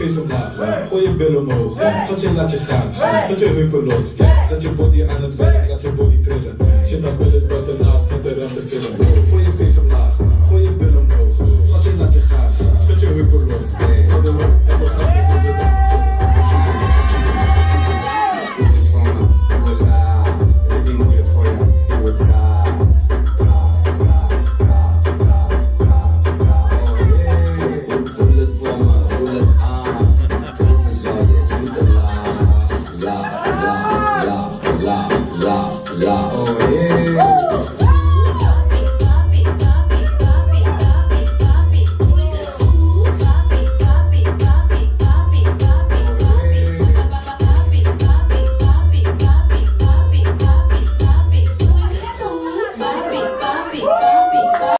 face omlaag, gooi je billen omhoog. Schatje, laat je gaan, schat je heupen los. Zet je body aan het werk, laat je body trillen. Shit, dat bil is buitenaard, net de ruimte filmen. Gooi je face omlaag, gooi je billen omhoog. Schatje, laat je gaan, schat je heupen los. Voor de love, love, love, love, love. Oh yeah.